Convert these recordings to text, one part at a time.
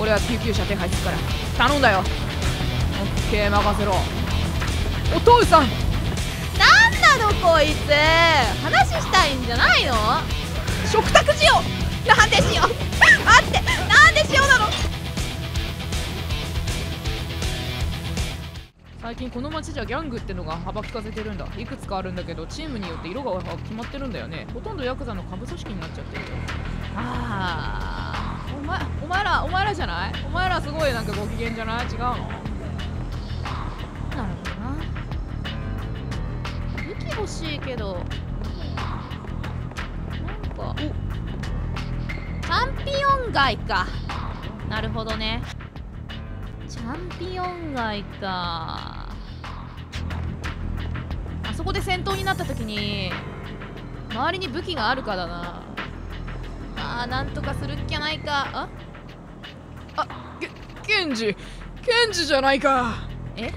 俺は救急車手配するから。頼んだよ。オッケー任せろ。お父さん。なんなのこいつ。話したいんじゃないの？食卓しよなんでしよう。待って。なんでしようなの？最近この街じゃギャングってのが幅利かせてるんだ。いくつかあるんだけどチームによって色が決まってるんだよね。ほとんどヤクザの下部組織になっちゃってるよ。ああお前お前らお前らじゃない？お前らすごいなんかご機嫌じゃない？違うの？なるほどな。武器欲しいけど。なんかチャンピオン街か。なるほどね。チャンピオン街か。あそこで戦闘になった時に周りに武器があるかだな。あーなんとかするっきゃないか。あ？ケンジ。ケンジじゃないか。え？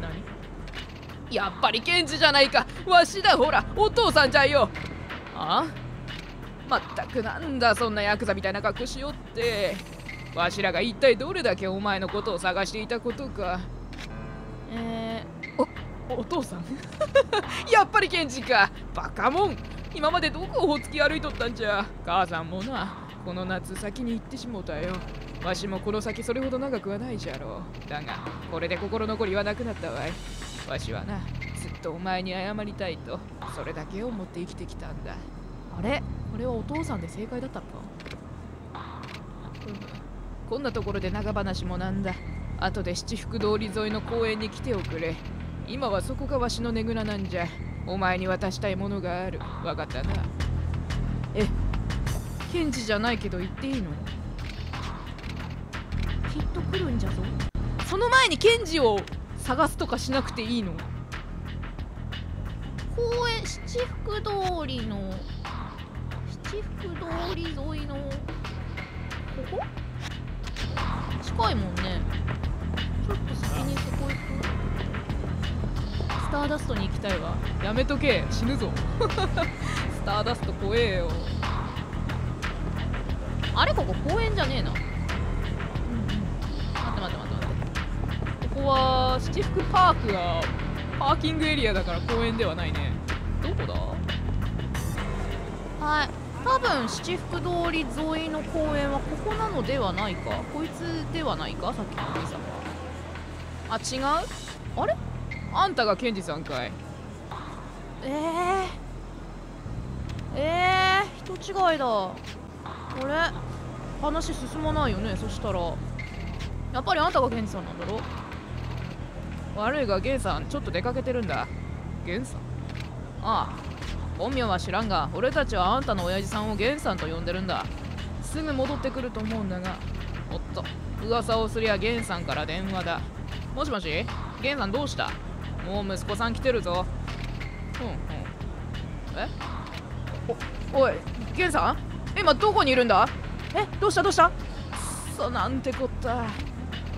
何？やっぱりケンジじゃないか。わしだ。ほらお父さんじゃよ。あ？まったくなんだそんなヤクザみたいな格好しよって。わしらが一体どれだけお前のことを探していたことか。えお父さん。やっぱりケンジか。バカモン。今までどこをほつき歩いとったんじゃ。母さんもな。この夏先に行ってしもうたよ。わしもこの先それほど長くはないじゃろう。だがこれで心残りはなくなったわい。わしはなずっとお前に謝りたいとそれだけを思って生きてきたんだ。あれ？これはお父さんで正解だったの？かこんなところで長話もなんだ。後で七福通り沿いの公園に来ておくれ今はそこがわしのねぐらなんじゃ。お前に渡したいものがある。わかったな。えケンジじゃないけど言っていいの？ー、きっと来るんじゃぞ。その前にケンジを探すとかしなくていいの？公園七福通りの七福通り沿いのここ？近いもんね。ちょっと先にそこ行くスターダストに行きたいわ。やめとけ。死ぬぞ。スターダスト怖えよ。あれここ公園じゃねえな、うんうん、待って待って待って待って。ここは七福パークがパーキングエリアだから公園ではないね。どこだ？はい。多分七福通り沿いの公園はここなのではないか。こいつではないか？さっきのお兄さんは。あ違う？あれ？あんたがケンジさんかい。えー、えー、人違いだ。あれ話進まないよね。そしたら。やっぱりあんたがケンジさんなんだろ？悪いがゲンさんちょっと出かけてるんだ。ゲンさん。ああ本名は知らんが俺たちはあんたの親父さんをゲンさんと呼んでるんだ。すぐ戻ってくると思うんだが。おっと噂をすりゃゲンさんから電話だ。もしもし？ゲンさんどうした？もう息子さん来てるぞ。うん。うん。え？お。おいゲンさん？今どこにいるんだ？えどうした？どうした？くそなんてこった。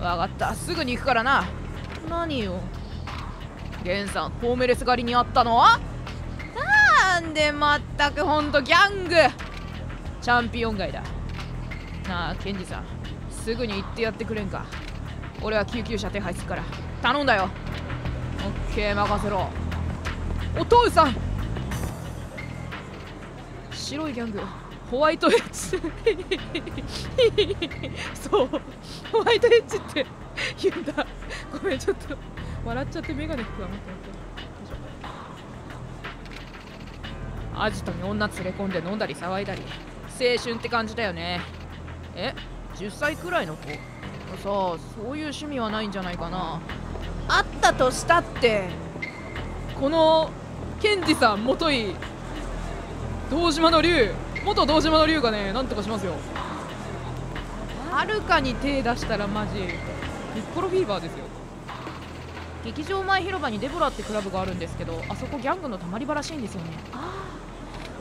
わかった。すぐに行くからな。何よゲンさんホームレス狩りにあったのなんでまったくほんとギャング。チャンピオン街だ。なあケンジさんすぐに行ってやってくれんか。俺は救急車手配するから。頼んだよ任せろ。お父さん。白いギャング。ホワイトエッジ。そう。ホワイトエッジって言うんだ。ごめんちょっと笑っちゃってメガネ拭くわ待って待ってアジトに女連れ込んで飲んだり騒いだり。青春って感じだよね。え？10歳くらいの子？さあそういう趣味はないんじゃないかな。あったとしたってこのケンジさん元い堂島の竜元堂島の竜がねなんとかしますよ。はるかに手出したらマジピッコロフィーバーですよ。劇場前広場にデボラってクラブがあるんですけどあそこギャングのたまり場らしいんですよね。あ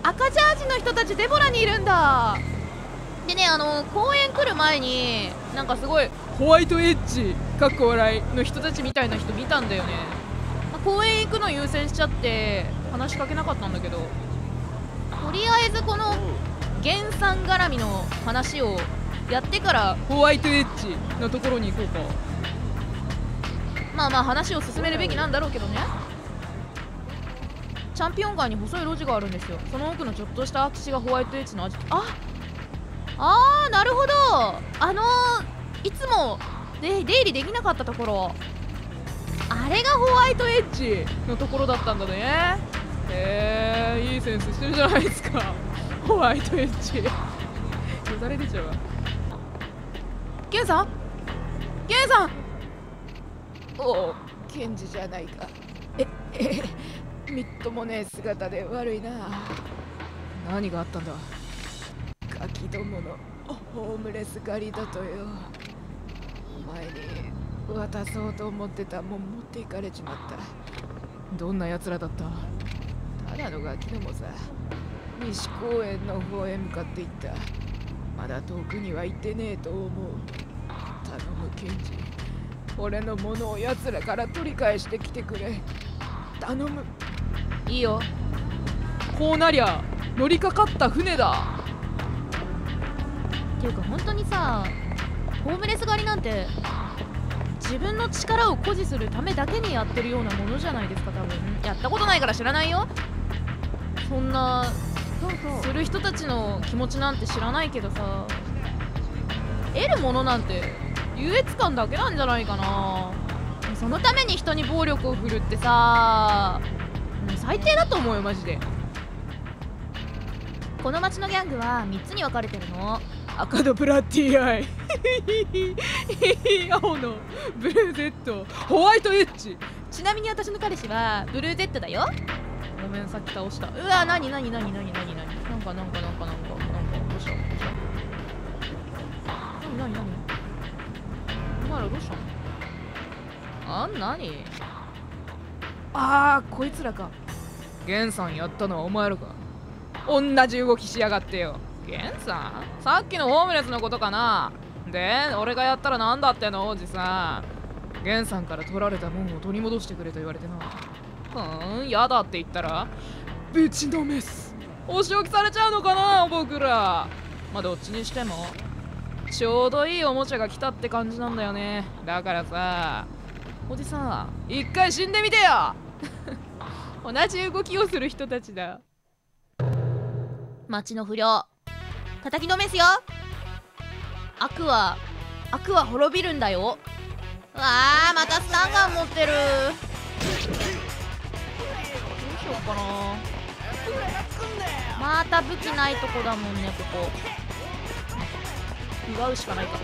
あ赤ジャージの人たちデボラにいるんだでねあの公園来る前になんかすごいホワイトエッジかっこ笑いの人たちみたいな人見たんだよね、まあ公園行くの優先しちゃって話しかけなかったんだけどことりあえずこの原産絡みの話をやってからホワイトエッジのところに行こうか。まあまあ話を進めるべきなんだろうけどね。チャンピオン街に細い路地があるんですよ。その奥のちょっとした空き地がホワイトエッジの味ああーなるほど。あのー、いつもで出入りできなかったところ。あれがホワイトエッジのところだったんだね。へえいいセンスしてるじゃないですか。ホワイトエッジ。よだれ出ちゃうわ。ゲンさん？ゲンさん！おおケンジじゃないか。ええみっともねえ姿で悪いな。何があったんだ？どものホームレス狩りだとよ。前に渡そうと思ってたもん持っていかれちまった。どんな奴らだった？ただのガキどもさ。西公園の方へ向かっていった。まだ遠くには行ってねえと思う。頼むケンジ。俺のものを奴らから取り返してきてくれ。頼む。いいよ。こうなりゃ乗りかかった船だっていうか本当にさホームレス狩りなんて自分の力を誇示するためだけにやってるようなものじゃないですか多分。やったことないから知らないよ。そんなする人たちの気持ちなんて知らないけどさ得るものなんて優越感だけなんじゃないかな。そのために人に暴力を振るってさもう最低だと思うよマジで。この町のギャングは3つに分かれてるの赤のブラッディアイ。青のブルーゼット。ホワイトエッジ。ちなみに私の彼氏はブルーゼットだよ。ごめんさっき倒した。うわなになになになになになになんかなんかなんかなんかなんかどうしたどうしたなになになにお前らどうしたのあんなにあーこいつらかゲンさんやったのはお前らか同じ動きしやがってよゲンさん？さっきのホームレスのことかな？で俺がやったらなんだっての？おじさんゲンさんから取られたもんを取り戻してくれと言われてなふーんやだって言ったらぶちのめす。お仕置きされちゃうのかな？僕ら。まあどっちにしても。ちょうどいいおもちゃが来たって感じなんだよね。だからさおじさん一回死んでみてよ。同じ動きをする人たちだ。町の不良叩きのめすよ。悪は悪は滅びるんだよ。わあまたスタンガン持ってる。どうしようかな。また武器ないとこだもんねここ。奪うしかないか。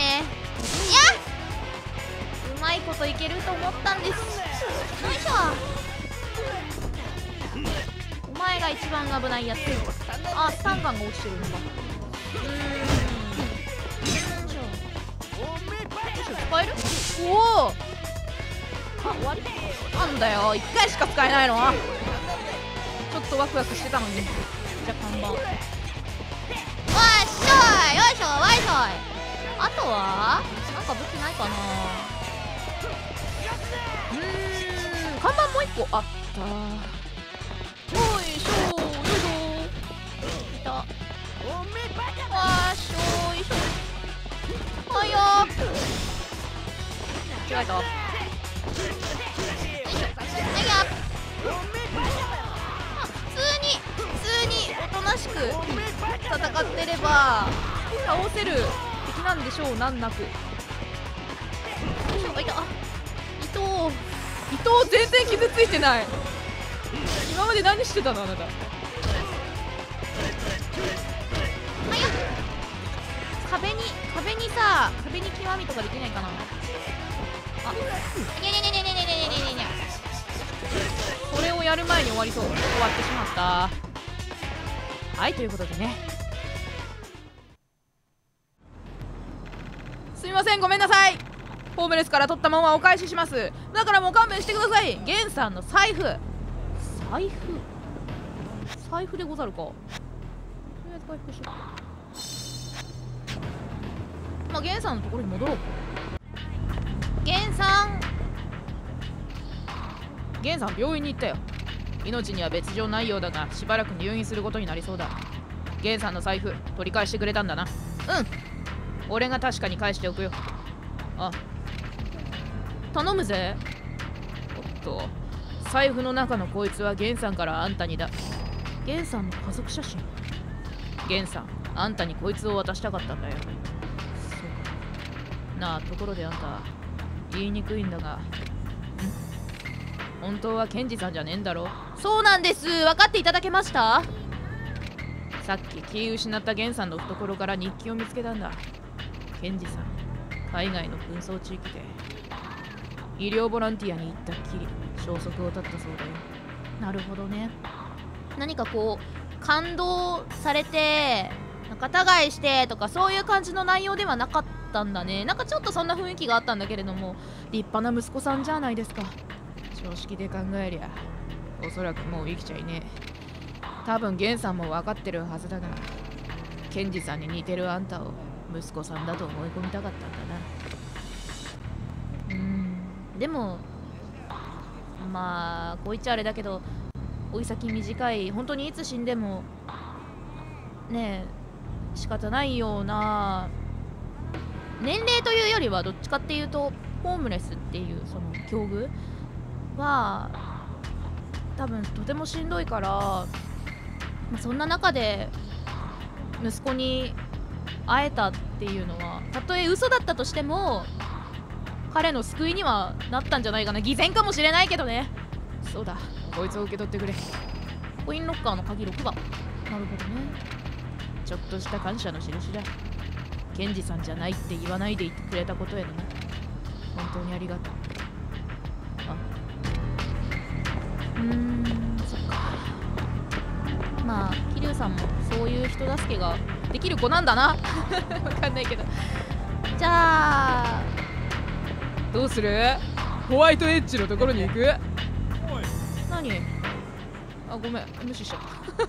ねいやうまいこといけると思ったんですよいしょお前が一番危ないやつあスタンガンが落ちてるのかうーんよいしょよいしょ使えるおおあ終わりなんだよ1回しか使えないのちょっとワクワクしてたのにじゃあ看板わっしょいよいしょわいしょいあとは？なんか武器ないかな？うーん。看板もう一個あった。よいしょよいしょいた。わっしょいしょはいよ間違えたよいしょ。はいやあ普通に普通におとなしく戦ってれば倒せる。なんでしょう難なく。よいしょあいた。あ伊藤。伊藤全然傷ついてない。今まで何してたのあなた。はい。よ壁に壁にさ壁に極みとかできないかな。あにゃにゃにゃにゃにゃにゃにゃにゃにゃにゃ。それをやる前に終わりそう。終わってしまった。はいということでねみませんごめんなさい。ホームレスから取ったものはお返しします。だからもう勘弁してください。ゲンさんの財布。財布？財布でござるか。う回復しよう。まあゲンさんのところに戻ろうゲンさん。ゲンさん病院に行ったよ。命には別状ないようだがしばらく入院することになりそうだ。ゲンさんの財布取り返してくれたんだな。うん。俺が確かに返しておくよ。あ。頼むぜ。おっと。財布の中のこいつはゲンさんからあんたにだ。ゲンさんの家族写真？ゲンさんあんたにこいつを渡したかったんだよ。そうなあところであんた言いにくいんだが。ん？本当はケンジさんじゃねえんだろそうなんです。分かっていただけました？さっき気失ったゲンさんの懐から日記を見つけたんだケンジさん。海外の紛争地域で。医療ボランティアに行ったっきり。消息を絶ったそうだよ。なるほどね。何かこう感動されて仲違いしてとかそういう感じの内容ではなかったんだね。なんかちょっとそんな雰囲気があったんだけれども立派な息子さんじゃないですか。常識で考えりゃおそらくもう生きちゃいねえ。多分ゲンさんも分かってるはずだがケンジさんに似てるあんたを息子さんだと思い込みたかったんだな。うん。でもまあこう言っちゃあれだけど追い先短い。本当にいつ死んでもねえ仕方ないような年齢というよりはどっちかっていうとホームレスっていうその境遇は多分とてもしんどいから、まあ、そんな中で息子に会えたっていうのはたとえ嘘だったとしても彼の救いにはなったんじゃないかな。偽善かもしれないけどね。そうだ。こいつを受け取ってくれ。コインロッカーの鍵6番なるほどね。ちょっとした感謝の印だ。ケンジさんじゃないって言わないでいてくれたことへのな本当にありがとうあ。うんそっか。まあ桐生さんもそういう人助けができる子なんだな。わかんないけど。じゃあどうする？ホワイトエッジのところに行く？何？あごめん。無視しちゃっ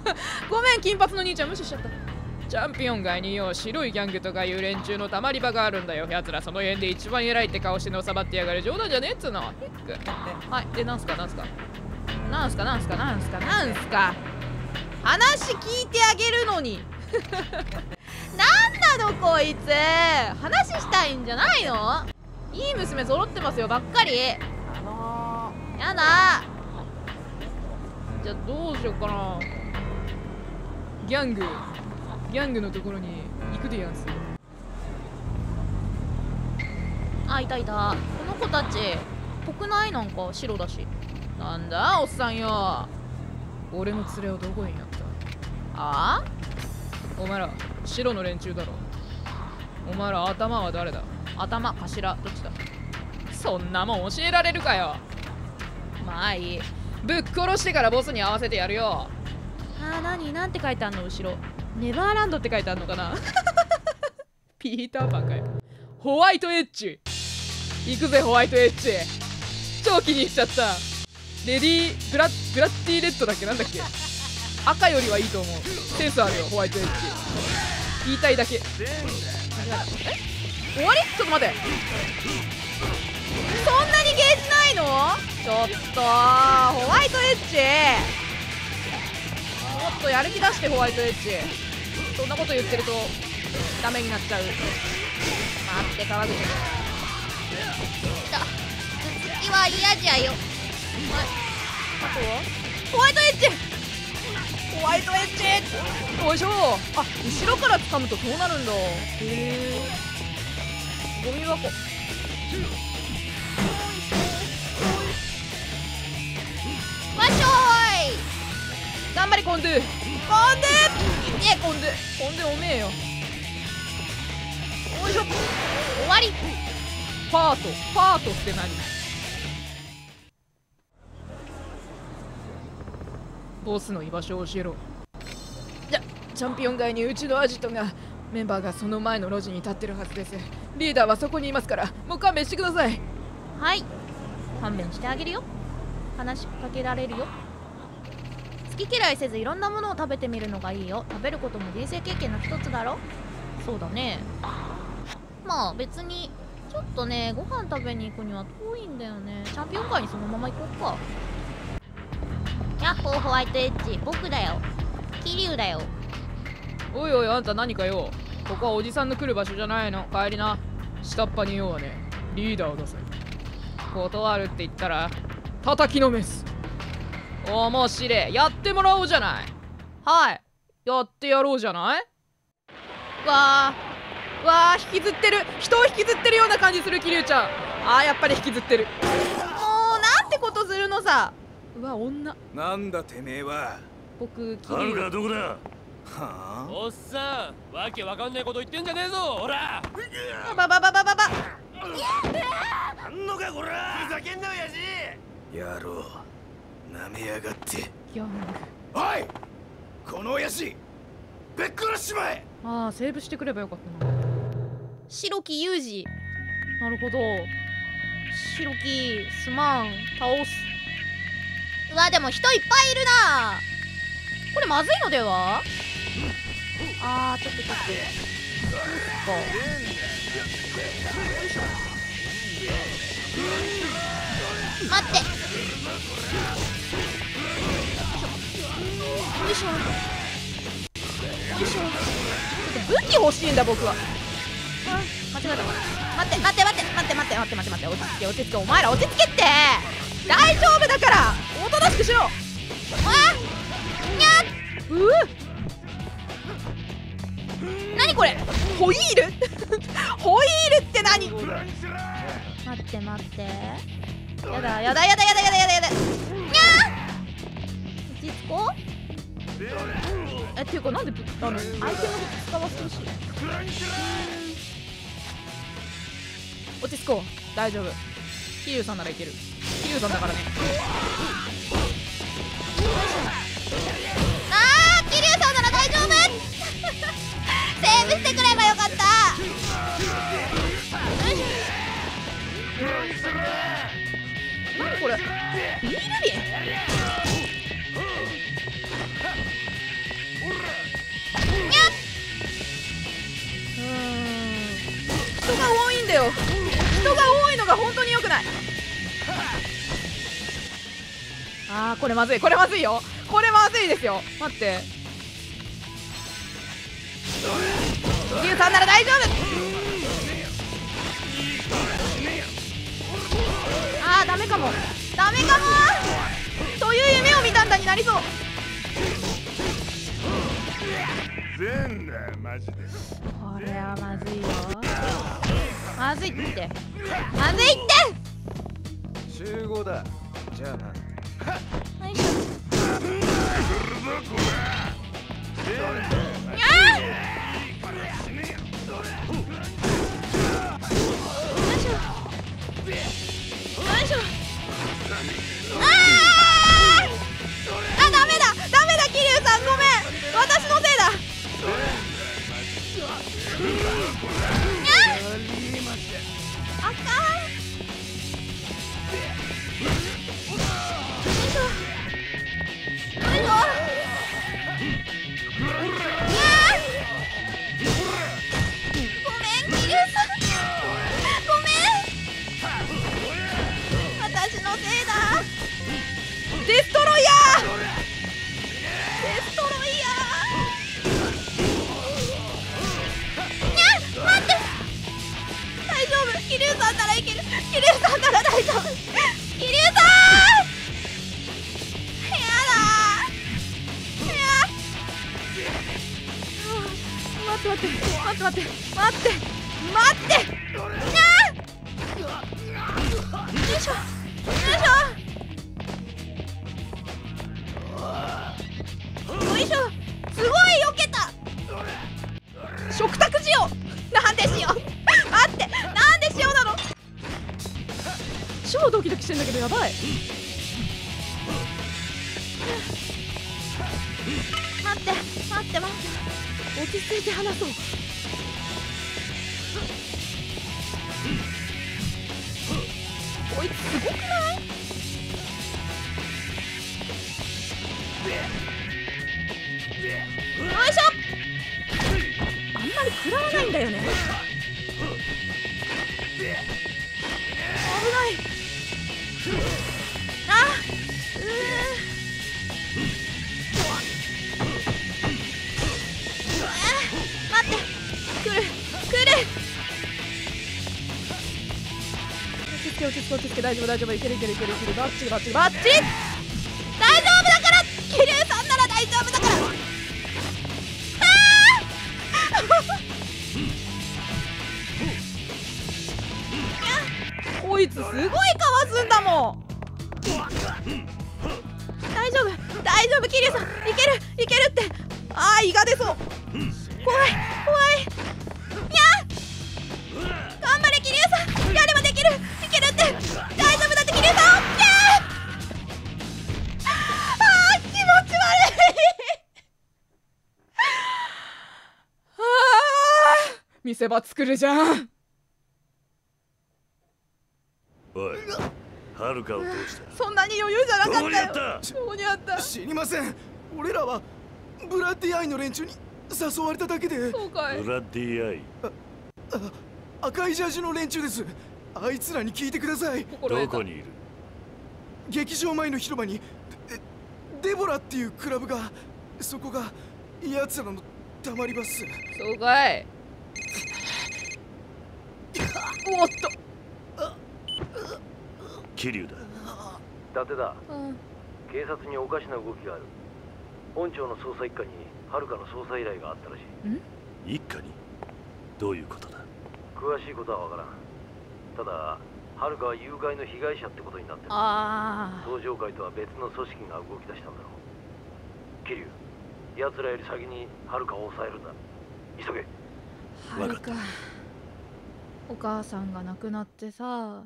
た。ごめん金髪の兄ちゃん無視しちゃった。チャンピオン街によ。白いギャングとかいう連中のたまり場があるんだよ。奴らその辺で一番偉いって顔してのさばってやがる冗談じゃねえっつうの。ヒック。はい。でなんすかなんすかなんすか？なんすか？なんすか？なんすか？話聞いてあげるのに。なんなのこいつ。話したいんじゃないの？いい娘揃ってますよばっかり。あのー、やだ。じゃあどうしようかな。ギャング。ギャングのところに行くでやんす。あいたいた。この子たちぽくないなんか白だし。なんだおっさんよ。俺の連れをどこにやった？あ？お前ら白の連中だろ。お前ら頭は誰だ？頭頭どっちだそんなもん教えられるかよ。まあいい。ぶっ殺してからボスに合わせてやるよ。あー何なんて書いてあんの後ろ。ネバーランドって書いてあるのかな？ピーターパンかよ。ホワイトエッジ。行くぜホワイトエッジ。超気に入っちゃった。レディーブラブラッディレッドだっけ？なんだっけ？赤よりはいいと思う。センスあるよホワイトエッジ。言いたいだけ。え？終わり？ちょっと待って。そんなにゲージないの？ちょっと。ホワイトエッジ。もっとやる気出してホワイトエッジ。そんなこと言ってるとダメになっちゃう。待って川口。だ頭突きは嫌じゃよ。あとは？ホワイトエッジホワイトエッジ!よいしょあ後ろから掴むとそうなるんだ?へえ。ゴミ箱。わっしょ頑張れコンドゥ。コンデいえコンドゥ。コンドゥおめえよ。よいしょ。終わり。パート。パートって何?ボスの居場所を教えろ。じゃチャンピオン街にうちのアジトがメンバーがその前の路地に立ってるはずです。リーダーはそこにいますからもう勘弁してください。はい。勘弁してあげるよ。話しかけられるよ。好き嫌いせずいろんなものを食べてみるのがいいよ。食べることも人生経験の一つだろ。そうだね。まあ別にちょっとねご飯食べに行くには遠いんだよね。チャンピオンカーにそのまま行こうかヤッホーホワイトエッジ。僕だよ。桐生だよ。おいおいあんた何かよ。ここはおじさんの来る場所じゃないの。帰りな。下っ端に用はねリーダーを出せ。断るって言ったら叩きのめす。面白い。やってもらおうじゃない。はい。やってやろうじゃない。わーわー引きずってる。人を引きずってるような感じする桐生ちゃん。あーやっぱり引きずってる。もうなんてことするのさうわ女。なんだてめえは。僕桐はるか生どこだ？はあ？おっさんわけわかんないこと言ってんじゃねえぞほら！ババババババあんのかこら！ふざけんな親父野郎なめやがって。ギャングおい！この親父ぶっ殺しちまえ！ああセーブしてくればよかったな。白木裕二。なるほど。白木すまん。倒すうわでも人いっぱいいるな。これまずいのでは？あーちょっとちょっと。ちっと。待って。よいしょ。よいしょ。武器欲しいんだ僕は。間違えた。待って待って待って待って待って待って待って落ち着け落ち着けお前ら落ち着けって。大丈夫だから。おとなしくしろあにゃうう何これ？ホイール？ホイールって何？待って待って。やだやだやだやだやだやだやだ。にゃ落ち着こう。えっていうかなんでぶあのアイテム使わせてほしい落ち着こう大丈夫桐生さんならいける。桐生さんだからね。あー桐生さんなら大丈夫。セーブしてくればよかった。何これ。ビール瓶？あーこれまずいこれまずいよ。これまずいですよ。待って。リュウさんなら大丈夫。あーダメかも。ダメかもという夢を見たんだになりそう。全だマジでこれはまずいよ。まずいって。まずいって。集合だ。よいしょ。してんだけどやばい。待って待って待って。落ち着いて話そう落ち着け落ち着け落ち着け大丈夫大丈夫いけるいけるいけるいけるバッチリバッチリバッチリ。見せ場作るじゃん。おいはるかをどうしたそんなに余裕じゃなかったよ。どこにあった。知りません。俺らはブラッディアイの連中に誘われただけで。そうかい。ブラッディアイ？赤いジャージの連中です。あいつらに聞いてください。どこにいる？劇場前の広場に。デデボラっていうクラブが。そこが奴らのたまり場っす。そうかいおっ桐生だ。伊達だ。と、うん、警察におかしな動きがある。本庁の捜査一課に遥の捜査依頼があったらしい。一家に？どういうことだ？詳しいことはわからん。ただ遥は誘拐の被害者ってことになってる。あ登場会とは別の組織が動き出したんだろう。桐生奴らより先に遥を抑えるんだ。急げ。あはるかお母さんが亡くなってさ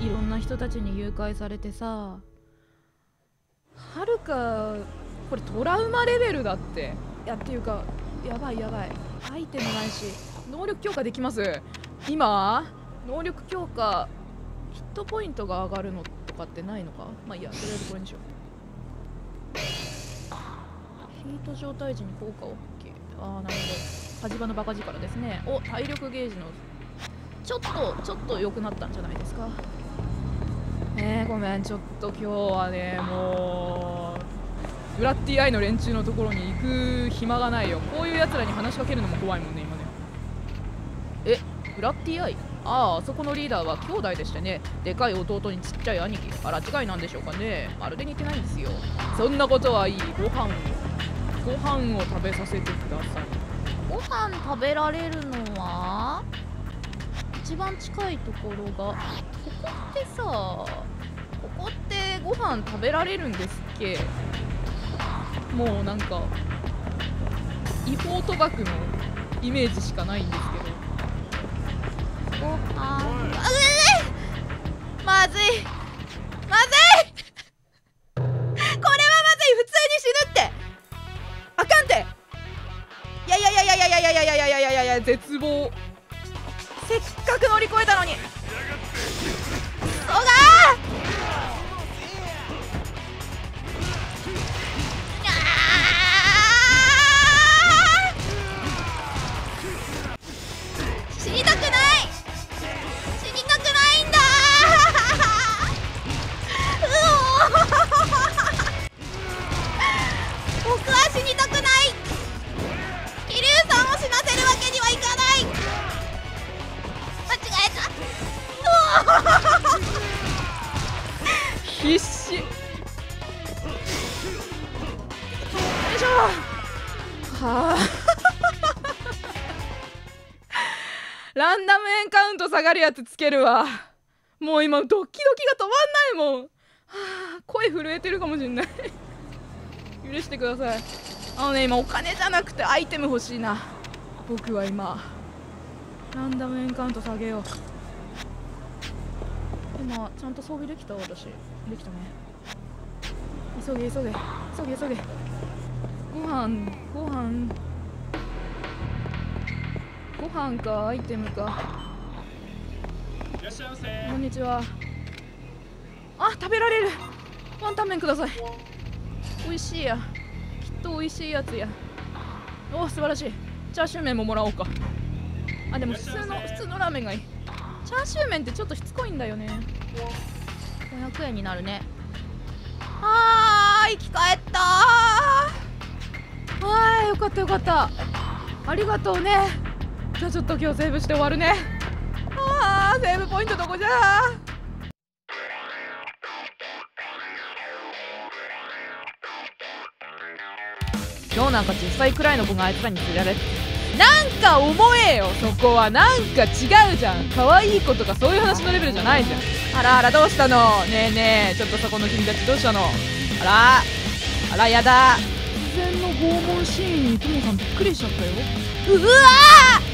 いろんな人たちに誘拐されてさはるかこれトラウマレベルだって。いやっていうかやばいやばい。アイテムないし能力強化できます。今能力強化ヒットポイントが上がるのとかってないのか？まあいいやとりあえずこれにしよう。ヒート状態時に効果を発揮ああなるほど。火事場のバカ力ですね。お体力ゲージのちょっとちょっと良くなったんじゃないですか？え、ごめん。ちょっと今日はねもうブラッディアイの連中のところに行く暇がないよ。こういうやつらに話しかけるのも怖いもんね今ね。えブラッディアイ？あああそこのリーダーは兄弟でしてね。でかい弟にちっちゃい兄貴。あら違いなんでしょうかね。まるで似てないんですよ。そんなことはいい。ご飯を。ご飯を食べさせてください。ご飯食べられるのは一番近いところがここってさここってご飯食べられるんですっけ？もうなんか違法賭博のイメージしかないんですけど。ご飯。あうえまずい。まずい。これはまずい。普通に死ぬって。あかんて。いやいやいやいやいやいやいやいやいやいやいや絶望。く乗り越えたのに。そうがはあ。ランダムエンカウント下がるやつつけるわ。もう今ドキドキが止まんないもん、はあ、声震えてるかもしんない。許してください。あのね今お金じゃなくてアイテム欲しいな。僕は今。ランダムエンカウント下げよう。今ちゃんと装備できた？私。できたね。急げ急げ。急げ急げ。ご飯ご飯。ご飯かアイテムか。こんにちは。あ食べられる。ワンタン麺ください。美味しいや。きっと美味しいやつや。お素晴らしい。チャーシュー麺ももらおうか。あでも普通の普通のラーメンがいい。チャーシュー麺ってちょっとしつこいんだよね。500円になるね。あー生き返ったあーよかったよかった。ありがとうね。じゃあちょっと今日セーブして終わるね。あーセーブポイントどこじゃ。今日なんか10歳くらいの子があいつらに連れられて。なんか思えよそこは。なんか違うじゃん。可愛い子とかそういう話のレベルじゃないじゃん。あらあらどうしたの？ねえねえちょっとそこの君たちどうしたの？あらあらやだ。突然の拷問シーンにともさんびっくりしちゃったよ。うわ